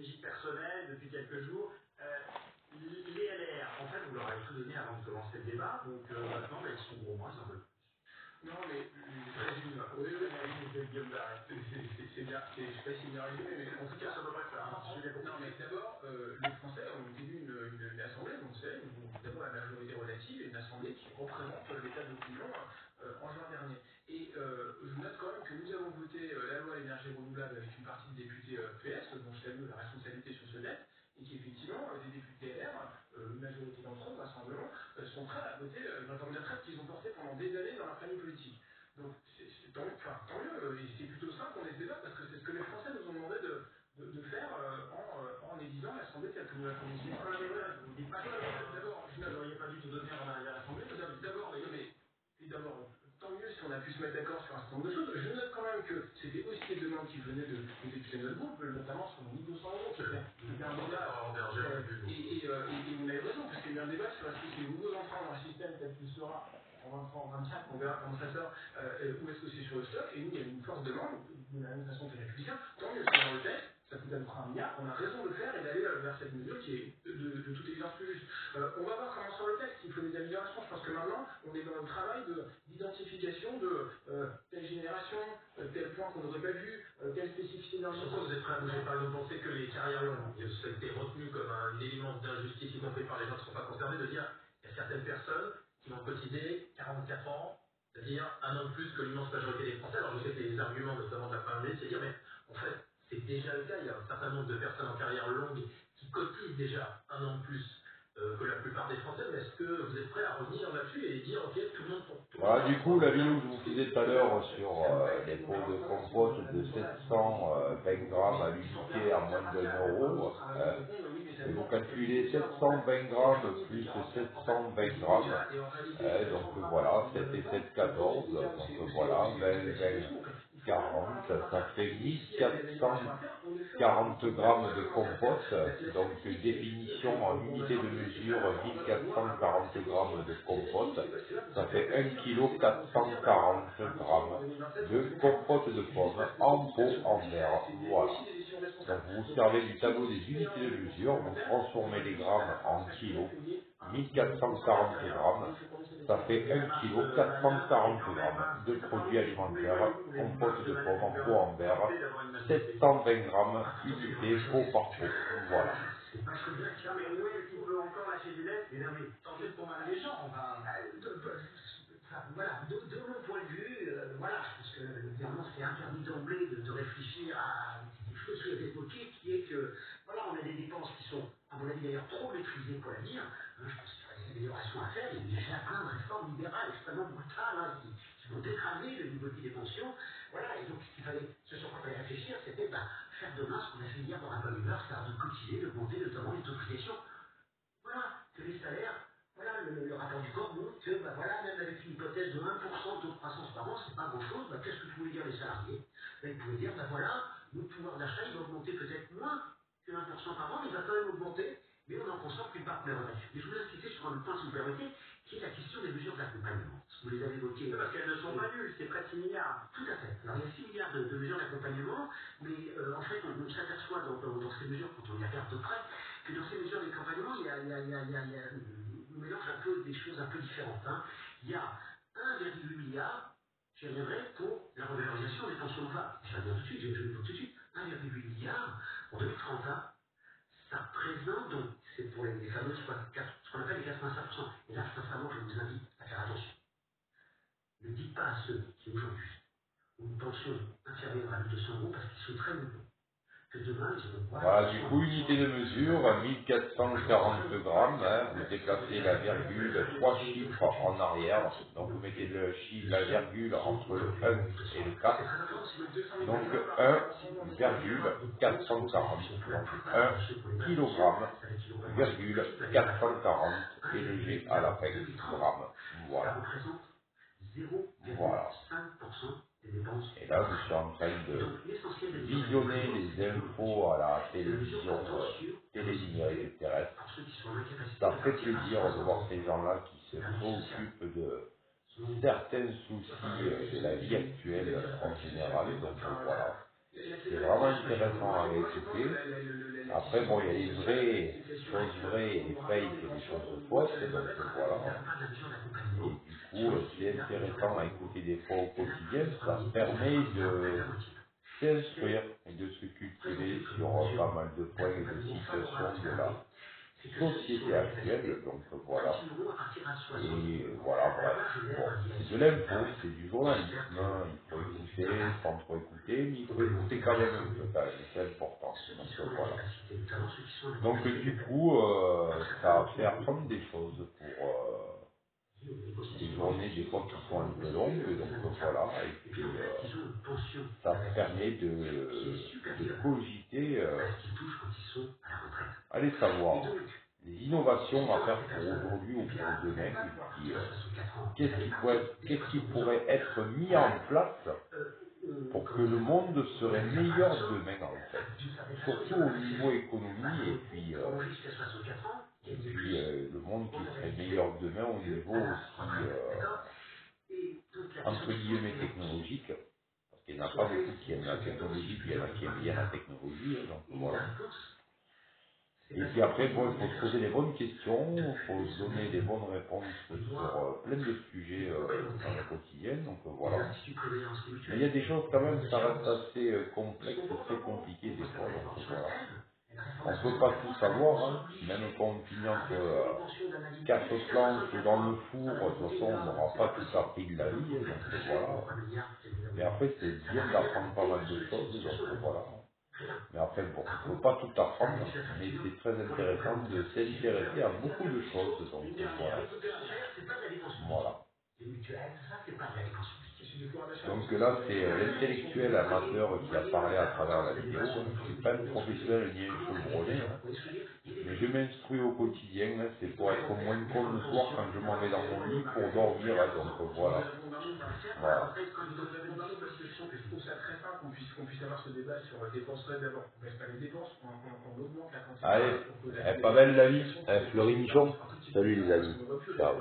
stratégie personnelle depuis quelques jours. Euh, les LR, en fait, vous leur avez tout donné avant de commencer le débat, donc euh, maintenant, bah, ils sont gros moins, ils en veulent non, mais résume. Oui, oui, oui, c'est bien, c'est bien, je sais pas si c'est bien résumé, mais en tout cas, ça ne va pas faire. Non, mais d'abord, euh, les Français ont élu une, une, une assemblée, donc c'est d'abord la majorité relative, et une assemblée qui représente l'état d'opinion euh, en juin dernier. Et euh, je note quand même que nous avons voté euh, la loi énergie renouvelable avec une partie des députés euh, La responsabilité sur ce net, et qu'effectivement, euh, des députés LR, euh, une majorité d'entre eux, rassemblement, euh, sont prêts à voter une réforme de retraite qu'ils ont portée pendant des années dans leur famille politique. Donc, c'est tant, mieux, c'est plutôt ça qu'on est ce débat, parce que c'est ce que les Français nous ont demandé de, de, de faire euh, en, euh, en élisant l'Assemblée telle que nous la connaissons. Vous dites pas que d'abord, vous n'auriez pas dû tout donner avant d'arriver à l'Assemblée D'abord, mais, mais, d'abord, tant mieux si on a pu se mettre d'accord sur un certain nombre de choses. Je note quand même que c'était aussi des demandes qui venaient de, de députés de notre groupe, notamment sur le 1200 euros, qui était un débat. Et, et, euh, et, et vous avez raison, parce qu'il y a eu un débat sur est-ce que c'est entrants dans le système tel qu'il sera en 23, en 25, on verra comment ça sort, euh, ou est-ce que c'est sur le stock, et nous, il y a une force demande, de la même façon que les républicains, tant mieux, c'est dans le texte, ça coûte à peu près un milliard, on a raison de le faire et d'aller euh, vers cette mesure qui est de, de, de toute évidence plus juste. Euh, on va voir comment sort le texte, il faut des améliorations, je pense que maintenant, on est dans le travail d'identification de, de telle génération, euh, tel point qu'on n'aurait pas vu, euh, telle spécificité le Pourquoi vous êtes prêt à bouger Par exemple, pensez que les carrières longues, ça a été retenu comme un élément d'injustice, y compris par les gens qui ne sont pas concernés, de dire il y a certaines personnes qui vont cotiser 44 ans, c'est-à-dire un an de plus que l'immense majorité des Français. Alors je sais que les arguments, notamment de la première ministre, c'est de dire, mais en fait, c'est déjà le cas. Il y a un certain nombre de personnes en carrière longue qui cotisent déjà un an de plus euh, que la plupart des Français. Mais est-ce que vous êtes prêt à revenir là-dessus et dire, ok, tout le monde tout voilà, Du coup, la vidéo que je vous faisais tout à l'heure sur euh, les pots de compote de 720 grammes à l'unité à moins d'un euro, euh, vous calculez 720 grammes plus 720 grammes, euh, donc voilà, 7 et 7, 14, donc voilà, 20, 20, 40, ça fait 1440 grammes de compost, donc définition en unité de mesure 1440 grammes de compost, ça fait 1 kg 440 grammes de compote de pommes en pot en verre, voilà. Donc vous servez du tableau des unités de mesure, vous transformez les grammes en kilos, 1440 grammes, ça fait 1 kg 440 grammes de produits alimentaires, compote de pommes en pot en verre, 720 grammes unité pot par pot. Voilà. C'est. Voilà, de, de, mon point de vue, euh, voilà, parce que le gouvernement s'est interdit d'emblée de, de, réfléchir à chose que évoqué, qui est que, voilà, on a des dépenses qui sont, à mon avis d'ailleurs, trop maîtrisées pour l'avenir. Hein, je pense qu'il y a des améliorations à faire, il y a déjà plein de réformes libérales extrêmement brutales hein, qui, vont dégrader le niveau de des pensions. Voilà, et donc ce qu'il fallait, ce sur quoi il fallait réfléchir, c'était bah, faire demain ce qu'on a fait hier dans la bonne humeur, c'est-à-dire de cotiser, d'augmenter notamment les taux de cotisation. Voilà, que les salaires voilà, le, rapport du corps montre que, bah, voilà, même avec une hypothèse de 1% de taux de croissance par an, c'est pas grand-chose. Bah, Qu'est-ce que pouvaient dire les salariés? Bah, Ils pouvaient dire, bah, voilà, notre pouvoir d'achat, il va augmenter peut-être moins que 1% par an, mais il va quand même augmenter, mais on en consomme qu'une part plus Mais je voulais insister sur un point, si vous permettez, qui est la question des mesures d'accompagnement. Vous les avez évoquées. Parce qu'elles ne sont pas nulles, c'est près de 6 milliards. Tout à fait. Alors, il y a 6 milliards de, de mesures d'accompagnement, mais euh, en fait, on, on s'aperçoit dans, dans, dans, ces mesures, quand on y regarde de près, que dans ces mesures d'accompagnement, il y a, il y a, il y a, il y a, il y a on mélange un peu des choses un peu différentes. Hein. Il y a 1,8 milliard, j'y reviendrai, pour la revalorisation des pensions de femmes. Reviens tout de suite, je, je le tout de suite. 1,8 milliard en 2030. Hein. Ça représente donc, c'est pour les, les fameux ce qu'on appelle les 85%. Et là, sincèrement, je vous invite à faire attention. Ne dites pas à ceux qui aujourd'hui ont une pension inférieure à 1200 euros parce qu'ils sont très nombreux voilà, du coup, unité de mesure, 1440 grammes, hein, vous déplacez la virgule, trois chiffres en arrière, donc vous mettez le chiffre, la virgule entre le 1 et le 4, donc 1, virgule 440, donc 1 kilogramme, virgule 440, et le G à la fin, gramme, voilà. Voilà. Et là, je suis en train de visionner les infos à la télévision euh, télénumérique terrestre. Ça fait plaisir de voir ces gens-là qui se préoccupent de certains soucis de la vie actuelle en général. Donc voilà. C'est vraiment intéressant à écouter. Après, bon, il y a les vraies choses vraies et les fakes et les choses fausses, donc voilà. C'est intéressant à écouter des fois au quotidien, ça permet de s'instruire et de se cultiver sur pas mal de points et de situations de la société actuelle, donc voilà. Et voilà, bref. C'est de l'info, c'est du journalisme, il faut écouter sans trop écouter, mais il faut écouter quand même un peu, c'est important. Donc voilà. Donc du coup, euh, ça fait apprendre des choses pour euh, des journées des fois qui sont un peu longues, donc voilà, et puis euh, ça permet de, de cogiter, euh, allez savoir, les innovations à faire pour aujourd'hui ou pour demain, et puis euh, qu'est-ce qui, pourrait, qu'est-ce qui pourrait être mis en place pour que le monde serait meilleur demain surtout au niveau économie et puis, euh, et puis euh, le monde qui serait meilleur demain au niveau aussi euh, entre guillemets technologique, parce qu'il n'y en a pas beaucoup qui aiment la technologie, puis il y en a qui aiment bien la technologie, hein, donc voilà. Et puis après, il faut se poser les bonnes questions, il faut se donner des bonnes réponses sur euh, plein de sujets euh, dans le quotidien, donc euh, voilà. Mais il y a des choses quand même, ça reste assez euh, complexe, très compliqué des fois, donc voilà. On ne peut pas tout savoir, hein. même quand on finit entre euh, quatre planches dans le four, de toute façon on n'aura pas tout appris de la vie, donc voilà. Mais après c'est bien d'apprendre pas mal de choses, donc voilà. Mais après, bon, il ne faut pas tout apprendre, mais c'est très intéressant de s'intéresser à beaucoup de choses. Donc voilà. Voilà. Donc là, c'est l'intellectuel amateur qui a parlé à travers la vidéo. Suis pas un professionnel ni chevronné, hein. Mais je m'instruis au quotidien. Hein. C'est pour être moins con le soir quand je m'en vais dans mon lit pour dormir. Hein. Donc voilà. voilà. Allez, elle est pas belle la vie. Fleury Michon. Salut les amis. Ciao.